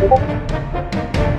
you